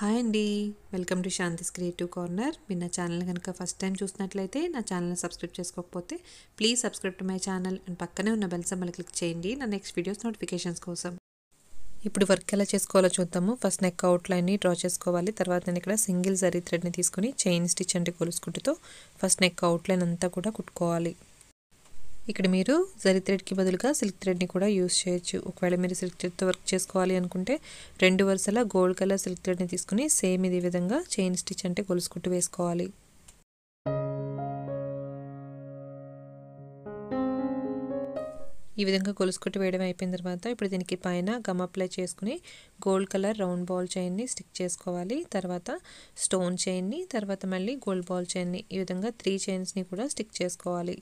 Hi అండి. Welcome to Shanti's creative corner. మీరు నా ఛానల్ కనుక ఫస్ట్ టైం చూసినట్లయితే నా ఛానల్ని సబ్స్క్రైబ్ చేసుకోకపోతే please subscribe to my channel and పక్కనే ఉన్న బెల్ సింబల్ క్లిక్ చేయండి. నా నెక్స్ట్ వీడియోస్ నోటిఫికేషన్స్ కోసం. ఇప్పుడు వర్క్ ఎలా చేసుకోవాలో చూద్దాము. ఫస్ట్ నెక్ అవుట్లైన్ని డ్రా చేసుకోవాలి. తర్వాత నేను ఇక్కడ సింగిల్ జరీ థ్రెడ్ని తీసుకుని చైన్ స్టిచ్ అంటే కొలుసుకుంటూ ఫస్ట్ నెక్ అవుట్లైన్ అంతా కూడా కుట్టుకోవాలి. ఇక్కడ మీరు జరి థ్రెడ్కి బదులుగా సిల్క్ థ్రెడ్ని కూడా యూస్ చేయొచ్చు. ఒకవేళ మీరు సిల్క్ థ్రెడ్తో వర్క్ చేసుకోవాలి అనుకుంటే రెండు వరుసల గోల్డ్ కలర్ సిల్క్ థ్రెడ్ని తీసుకుని సేమ్ ఇదే విధంగా చైన్ స్టిచ్ అంటే కొలుసుకుంటూ వేసుకోవాలి. ఈ విధంగా కొలుసుకుంటూ వేయడం అయిపోయిన తర్వాత ఇప్పుడు దీనికి పైన గమ్ అప్లై చేసుకుని గోల్డ్ కలర్ రౌండ్ బాల్ చైన్ని స్టిక్ చేసుకోవాలి. తర్వాత స్టోన్ చైన్ని తర్వాత మళ్ళీ గోల్డ్ బాల్ చైన్ని ఈ విధంగా త్రీ చైన్స్ని కూడా స్టిక్ చేసుకోవాలి.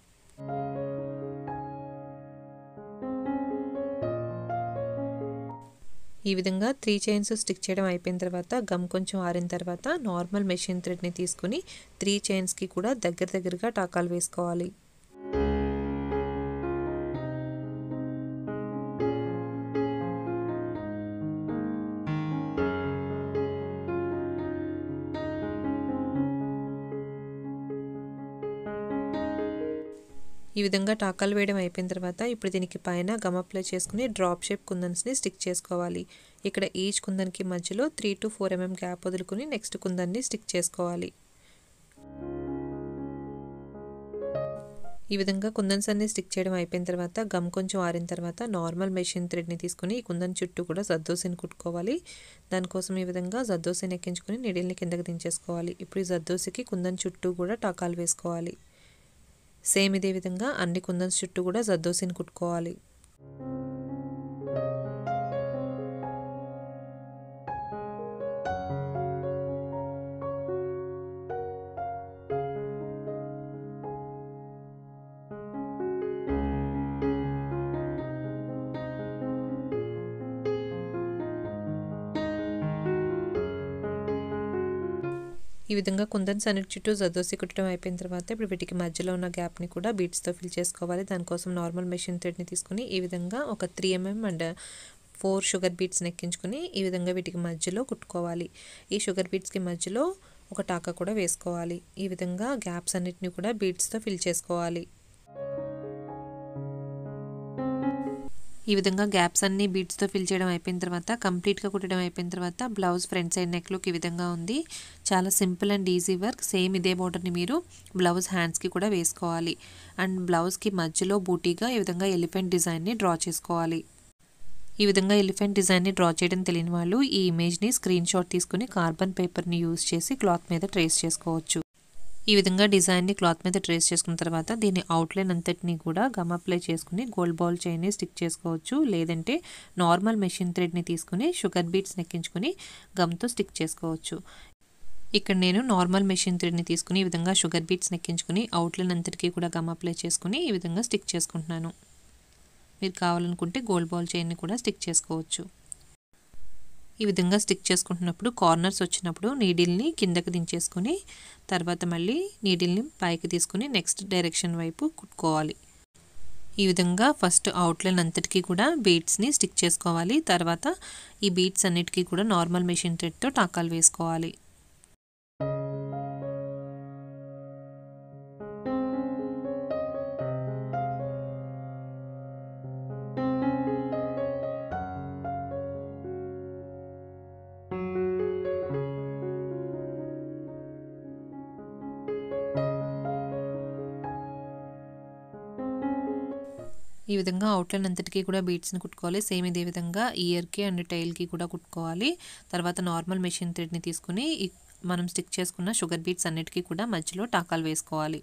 ఈ విధంగా త్రీ చైన్స్ స్టిక్ చేయడం అయిపోయిన తర్వాత గమ్ కొంచెం ఆరిన తర్వాత నార్మల్ మెషిన్ థ్రెడ్ని తీసుకుని త్రీ చైన్స్కి కూడా దగ్గర దగ్గరగా టాకాలు వేసుకోవాలి. విధంగా టాకాలు వేయడం అయిపోయిన తర్వాత ఇప్పుడు దీనికి పైన గమ్ అప్లై చేసుకుని డ్రాప్ షేప్ కుందన్స్ని స్టిక్ చేసుకోవాలి. ఇక్కడ ఈచ్ కుందన్కి మధ్యలో three to four MM gap వదులుకుని నెక్స్ట్ కుందన్ని స్టిక్ చేసుకోవాలి. ఈ విధంగా కుందన్స్ అన్ని స్టిక్ చేయడం అయిపోయిన తర్వాత గమ్ కొంచెం ఆరిన తర్వాత నార్మల్ మెషిన్ థ్రెడ్ని తీసుకుని ఈ కుందన్ చుట్టూ కూడా జద్దోసిని కుట్టుకోవాలి. దానికోసం ఈ విధంగా జద్దోసిని ఎక్కించుకొని నిడిల్ని కిందకి దించేసుకోవాలి. ఇప్పుడు ఈ జద్దోసికి కుందన్ చుట్టూ కూడా టాకాలు వేసుకోవాలి. సేమ్ ఇదే విధంగా అన్ని కుందన్స్ చుట్టూ కూడా జద్దోసిని కుట్టుకోవాలి. ఈ విధంగా కుందన్స్ అన్నిటి చుట్టూ జదోసి కుట్టడం అయిపోయిన తర్వాత ఇప్పుడు వీటికి మధ్యలో ఉన్న గ్యాప్ని కూడా బీట్స్తో ఫిల్ చేసుకోవాలి. దానికోసం నార్మల్ మెషిన్ థ్రెడ్ని తీసుకుని ఈ విధంగా ఒక three MM and four sugar బీట్స్ని ఎక్కించుకుని ఈ విధంగా వీటికి మధ్యలో కుట్టుకోవాలి. ఈ షుగర్ బీట్స్కి మధ్యలో ఒక టాకా కూడా వేసుకోవాలి. ఈ విధంగా గ్యాప్స్ అన్నిటిని కూడా బీట్స్తో ఫిల్ చేసుకోవాలి. ఈ విధంగా గ్యాప్స్ అన్ని బీడ్స్తో ఫిల్ చేయడం అయిపోయిన తర్వాత కంప్లీట్గా కుట్టడం అయిపోయిన తర్వాత blouse front side neck look ఈ విధంగా ఉంది. చాలా simple and easy work same ఇదే బోర్డర్ని మీరు బ్లౌజ్ హ్యాండ్స్కి కూడా వేసుకోవాలి. అండ్ బ్లౌజ్కి మధ్యలో బూటీగా ఈ విధంగా ఎలిఫెంట్ డిజైన్ని డ్రా చేసుకోవాలి. ఈ విధంగా ఎలిఫెంట్ డిజైన్ని డ్రా చేయడం తెలియని వాళ్ళు ఈ ఇమేజ్ని స్క్రీన్ షాట్ తీసుకుని కార్బన్ పేపర్ని యూజ్ చేసి క్లాత్ మీద ట్రేస్ చేసుకోవచ్చు. ఈ విధంగా డిజైన్ని క్లాత్ మీద ట్రేస్ చేసుకున్న తర్వాత దీని అవుట్లైన్ అంతటిని కూడా గమ్ అప్లై చేసుకుని గోల్డ్ బాల్ చైన్ని స్టిక్ చేసుకోవచ్చు. లేదంటే నార్మల్ మెషిన్ థ్రెడ్ని తీసుకుని షుగర్ బీట్స్ నెక్కించుకుని గమ్తో స్టిక్ చేసుకోవచ్చు. ఇక్కడ నేను నార్మల్ మెషిన్ థ్రెడ్ని తీసుకుని ఈ విధంగా షుగర్ బీట్స్ నెక్కించుకుని అవుట్లైన్ అంతటికీ కూడా గమ్ అప్లై చేసుకుని ఈ విధంగా స్టిక్ చేసుకుంటున్నాను. మీరు కావాలనుకుంటే గోల్డ్ బాల్ చైన్ని కూడా స్టిక్ చేసుకోవచ్చు. ఈ విధంగా స్టిక్ చేసుకుంటున్నప్పుడు కార్నర్స్ వచ్చినప్పుడు నీడిల్ని కిందకి దించేసుకొని తర్వాత మళ్ళీ నీడిల్ని పైకి తీసుకుని నెక్స్ట్ డైరెక్షన్ వైపు కుట్టుకోవాలి. ఈ విధంగా ఫస్ట్ అవుట్లైన్ అంతటికీ కూడా బీట్స్ని స్టిక్ చేసుకోవాలి. తర్వాత ఈ బీట్స్ అన్నిటికీ కూడా నార్మల్ మెషిన్ థ్రెడ్తో టాకాలు వేసుకోవాలి. ఈ విధంగా అవుట్లైన్ అంతటికీ కూడా బీట్స్ని కుట్టుకోవాలి. సేమ్ ఇదే విధంగా ఇయర్కి అండ్ టైల్కి కూడా కుట్టుకోవాలి. తర్వాత నార్మల్ మెషిన్ థ్రెడ్ని తీసుకుని మనం స్టిక్ చేసుకున్న షుగర్ బీట్స్ అన్నిటికీ కూడా మధ్యలో టాకాలు వేసుకోవాలి.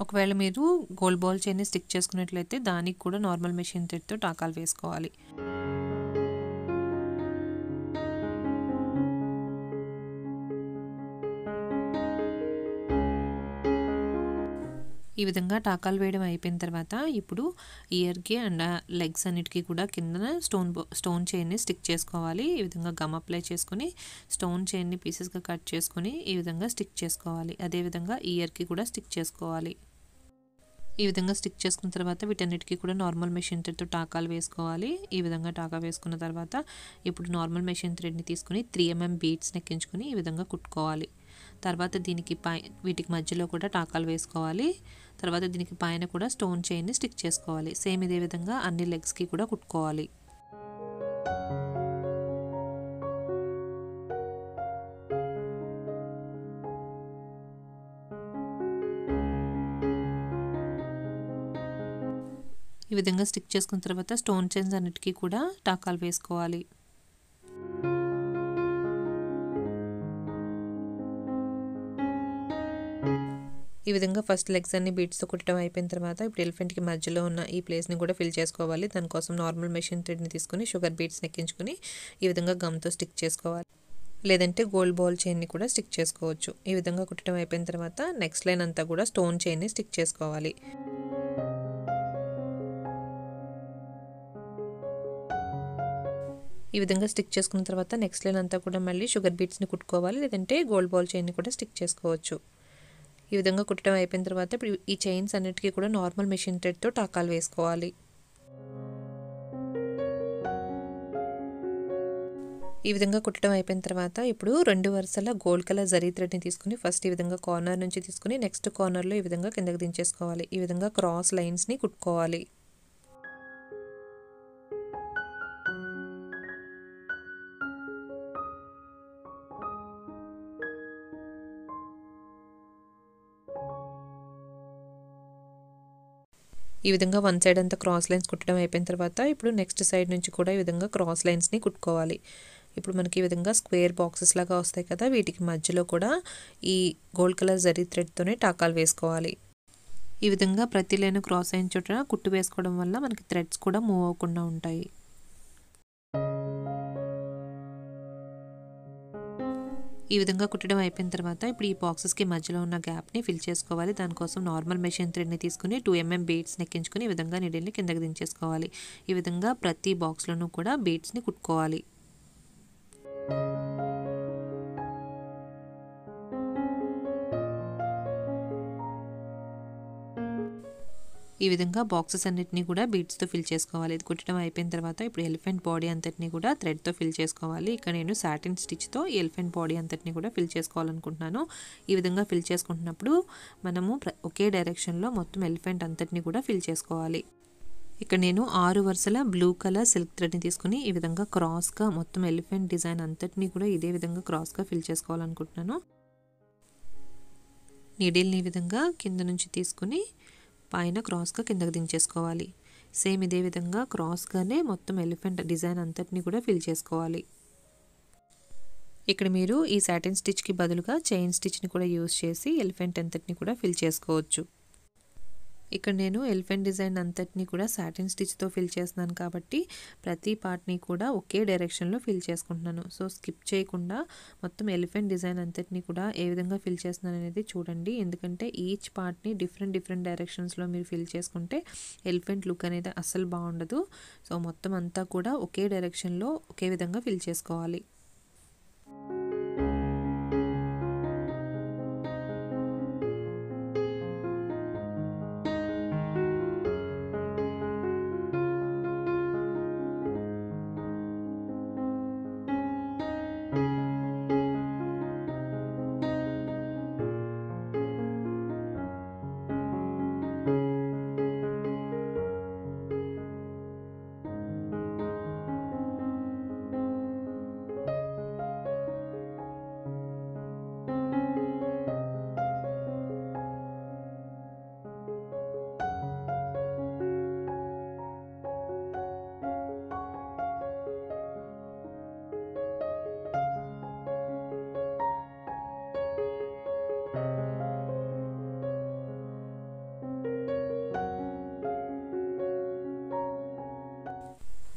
ఒకవేళ మీరు గోల్డ్ బాల్ చైన్ని స్టిక్ చేసుకున్నట్లయితే దానికి కూడా నార్మల్ మెషిన్ థ్రెడ్తో టాకాలు వేసుకోవాలి. ఈ విధంగా టాకాలు వేయడం అయిపోయిన తర్వాత ఇప్పుడు ఇయర్కి అండ్ లెగ్స్ అన్నిటికీ కూడా కింద స్టోన్ స్టోన్ చైన్ని స్టిక్ చేసుకోవాలి. ఈ విధంగా గమ్ అప్లై చేసుకుని స్టోన్ చైన్ని పీసెస్గా కట్ చేసుకుని ఈ విధంగా స్టిక్ చేసుకోవాలి. అదేవిధంగా ఇయర్కి కూడా స్టిక్ చేసుకోవాలి. ఈ విధంగా స్టిక్ చేసుకున్న తర్వాత వీటన్నిటికీ కూడా నార్మల్ మెషిన్ థ్రెడ్తో టాకాలు వేసుకోవాలి. ఈ విధంగా టాకా వేసుకున్న తర్వాత ఇప్పుడు నార్మల్ మెషిన్ థ్రెడ్ని తీసుకుని త్రీ ఎంఎం బీట్స్ని ఎక్కించుకుని ఈ విధంగా కుట్టుకోవాలి. తర్వాత దీనికి పై వీటికి మధ్యలో కూడా టాకాలు వేసుకోవాలి. తర్వాత దీనికి పైన కూడా స్టోన్ చైన్ని స్టిక్ చేసుకోవాలి. సేమ్ ఇదే విధంగా అన్ని లెగ్స్కి కూడా కుట్టుకోవాలి. ఈ విధంగా స్టిక్ చేసుకున్న తర్వాత స్టోన్ చైన్స్ అన్నిటికీ కూడా టాకాలు వేసుకోవాలి. ఈ విధంగా ఫస్ట్ లెగ్స్ అన్ని బీట్స్తో కుట్టడం అయిపోయిన తర్వాత ఇప్పుడు ఎలిఫెంట్కి మధ్యలో ఉన్న ఈ ప్లేస్ని కూడా ఫిల్ చేసుకోవాలి. దానికోసం నార్మల్ మెషిన్ థ్రెడ్ని తీసుకుని షుగర్ బీట్స్ని ఎక్కించుకుని ఈ విధంగా గమ్తో స్టిక్ చేసుకోవాలి. లేదంటే గోల్డ్ బాల్ చైన్ని కూడా స్టిక్ చేసుకోవచ్చు. ఈ విధంగా కుట్టడం అయిపోయిన తర్వాత నెక్స్ట్ లైన్ అంతా కూడా స్టోన్ చైన్ని స్టిక్ చేసుకోవాలి. ఈ విధంగా స్టిక్ చేసుకున్న తర్వాత నెక్స్ట్ లైన్ అంతా కూడా మళ్ళీ షుగర్ బీట్స్ని కుట్టుకోవాలి. లేదంటే గోల్డ్ బాల్ చైన్ని కూడా స్టిక్ చేసుకోవచ్చు. ఈ విధంగా కుట్టడం అయిపోయిన తర్వాత ఇప్పుడు ఈ చైన్స్ అన్నిటికీ కూడా నార్మల్ మెషిన్ థ్రెడ్తో టాకాలు వేసుకోవాలి. ఈ విధంగా కుట్టడం అయిపోయిన తర్వాత ఇప్పుడు రెండు వరుసల గోల్డ్ కలర్ జరీ థ్రెడ్ని తీసుకుని ఫస్ట్ ఈ విధంగా కార్నర్ నుంచి తీసుకుని నెక్స్ట్ కార్నర్లో ఈ విధంగా కిందకి దించేసుకోవాలి. ఈ విధంగా క్రాస్ లైన్స్ని కుట్టుకోవాలి. ఈ విధంగా వన్ సైడ్ అంతా క్రాస్ లైన్స్ కుట్టడం అయిపోయిన తర్వాత ఇప్పుడు నెక్స్ట్ సైడ్ నుంచి కూడా ఈ విధంగా క్రాస్ లైన్స్ని కుట్టుకోవాలి. ఇప్పుడు మనకి ఈ విధంగా స్క్వేర్ బాక్సెస్ లాగా వస్తాయి కదా వీటికి మధ్యలో కూడా ఈ గోల్డ్ కలర్ జరీ థ్రెడ్తోనే టాకాలు వేసుకోవాలి. ఈ విధంగా ప్రతి లైన్ క్రాస్ అయిన చోట కుట్టు వేసుకోవడం వల్ల మనకి థ్రెడ్స్ కూడా మూవ్ అవ్వకుండా ఉంటాయి. ఈ విధంగా కుట్టడం అయిపోయిన తర్వాత ఇప్పుడు ఈ బాక్సెస్కి మధ్యలో ఉన్న గ్యాప్ని ఫిల్ చేసుకోవాలి. దానికోసం నార్మల్ మెషిన్ థ్రెడ్ని తీసుకుని టూ ఎంఎం బీట్స్ని ఎక్కించుకుని ఈ విధంగా నీడిల్ని కిందకి దించేసుకోవాలి. ఈ విధంగా ప్రతి బాక్స్లోనూ కూడా బీడ్స్ని కుట్టుకోవాలి. ఈ విధంగా బాక్సెస్ అన్నిటిని కూడా బీట్స్తో ఫిల్ చేసుకోవాలి. ఇది కుట్టడం అయిపోయిన తర్వాత ఇప్పుడు ఎలిఫెంట్ బాడీ అంతటిని కూడా థ్రెడ్తో ఫిల్ చేసుకోవాలి. ఇక్కడ నేను సాటిన్ స్టిచ్తో ఎలిఫెంట్ బాడీ అంతటిని కూడా ఫిల్ చేసుకోవాలనుకుంటున్నాను. ఈ విధంగా ఫిల్ చేసుకుంటున్నప్పుడు మనము ఒకే డైరెక్షన్లో మొత్తం ఎలిఫెంట్ అంతటిని కూడా ఫిల్ చేసుకోవాలి. ఇక్కడ నేను ఆరు వరుసల బ్లూ కలర్ సిల్క్ థ్రెడ్ని తీసుకుని ఈ విధంగా క్రాస్గా మొత్తం ఎలిఫెంట్ డిజైన్ అంతటిని కూడా ఇదే విధంగా క్రాస్గా ఫిల్ చేసుకోవాలనుకుంటున్నాను. నీడిల్ని ఈ విధంగా కింద నుంచి తీసుకుని పైన క్రాస్గా కిందకు దించేసుకోవాలి. సేమ్ ఇదే విధంగా క్రాస్గానే మొత్తం ఎలిఫెంట్ డిజైన్ అంతటిని కూడా ఫిల్ చేసుకోవాలి. ఇక్కడ మీరు ఈ సాటిన్ స్టిచ్కి బదులుగా చైన్ స్టిచ్ని కూడా యూస్ చేసి ఎలిఫెంట్ అంతటిని కూడా ఫిల్ చేసుకోవచ్చు. ఇక్కడ నేను ఎలిఫెంట్ డిజైన్ అంతటిని కూడా సాటిన్ స్టిచ్తో ఫిల్ చేస్తున్నాను కాబట్టి ప్రతి పార్ట్ని కూడా ఒకే డైరెక్షన్లో ఫిల్ చేసుకుంటున్నాను. సో స్కిప్ చేయకుండా మొత్తం ఎలిఫెంట్ డిజైన్ అంతటిని కూడా ఏ విధంగా ఫిల్ చేస్తున్నాను అనేది చూడండి. ఎందుకంటే ఈచ్ పార్ట్ని డిఫరెంట్ డిఫరెంట్ డైరెక్షన్స్లో మీరు ఫిల్ చేసుకుంటే ఎలిఫెంట్ లుక్ అనేది అస్సలు బాగుండదు. సో మొత్తం అంతా కూడా ఒకే డైరెక్షన్లో ఒకే విధంగా ఫిల్ చేసుకోవాలి.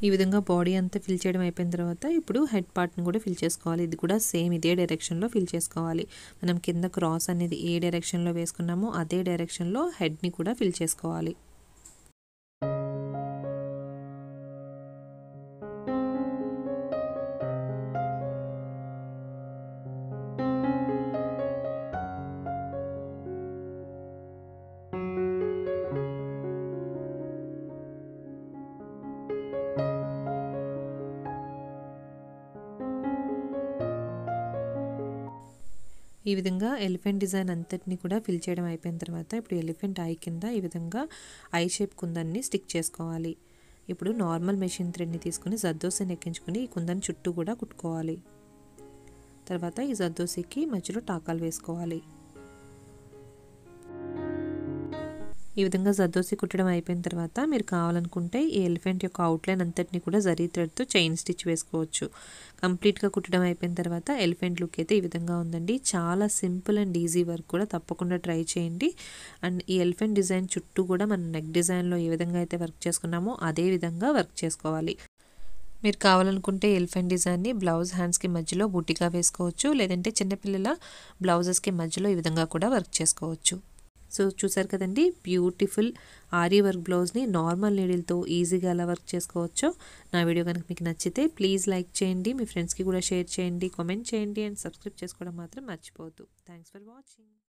ఈ విధంగా బాడీ అంతా ఫిల్ చేయడం అయిపోయిన తర్వాత ఇప్పుడు హెడ్ పార్ట్ని కూడా ఫిల్ చేసుకోవాలి. ఇది కూడా సేమ్ ఇదే డైరెక్షన్లో ఫిల్ చేసుకోవాలి. మనం కింద క్రాస్ అనేది ఏ డైరెక్షన్లో వేసుకున్నామో అదే డైరెక్షన్లో హెడ్ని కూడా ఫిల్ చేసుకోవాలి. ఈ విధంగా ఎలిఫెంట్ డిజైన్ అంతటిని కూడా ఫిల్ చేయడం అయిపోయిన తర్వాత ఇప్పుడు ఎలిఫెంట్ ఐ కింద ఈ విధంగా ఐ షేప్ కుందన్ని స్టిక్ చేసుకోవాలి. ఇప్పుడు నార్మల్ మెషిన్ థ్రెడ్ని తీసుకుని జద్దోసిని ఎక్కించుకుని ఈ కుందని చుట్టూ కూడా కుట్టుకోవాలి. తర్వాత ఈ జద్దోసికి మధ్యలో టాకాలు వేసుకోవాలి. ఈ విధంగా జద్దోసి కుట్టడం అయిపోయిన తర్వాత మీరు కావాలనుకుంటే ఈ ఎలిఫెంట్ యొక్క అవుట్లైన్ అంతటిని కూడా జరీ థ్రెడ్తో చైన్ స్టిచ్ వేసుకోవచ్చు. కంప్లీట్గా కుట్టడం అయిపోయిన తర్వాత ఎలిఫెంట్ లుక్ అయితే ఈ విధంగా ఉందండి. చాలా సింపుల్ అండ్ ఈజీ వర్క్ కూడా తప్పకుండా ట్రై చేయండి. అండ్ ఈ ఎలిఫెంట్ డిజైన్ చుట్టూ కూడా మనం నెక్ డిజైన్లో ఏ విధంగా అయితే వర్క్ చేసుకున్నామో అదే విధంగా వర్క్ చేసుకోవాలి. మీరు కావాలనుకుంటే ఎలిఫెంట్ డిజైన్ని బ్లౌజ్ హ్యాండ్స్కి మధ్యలో బుట్టిగా వేసుకోవచ్చు. లేదంటే చిన్నపిల్లల బ్లౌజెస్కి మధ్యలో ఈ విధంగా కూడా వర్క్ చేసుకోవచ్చు. సో చూసారు కదండి బ్యూటిఫుల్ ఆరీ వర్క్ బ్లౌజ్ని నార్మల్ నీడిల్తో ఈజీగా ఎలా వర్క్ చేసుకోవచ్చో. నా వీడియో కనుక మీకు నచ్చితే ప్లీజ్ లైక్ చేయండి మీ ఫ్రెండ్స్కి కూడా షేర్ చేయండి కామెంట్ చేయండి అండ్ సబ్స్క్రైబ్ చేసుకోవడం మాత్రం మర్చిపోవద్దు. Thanks for watching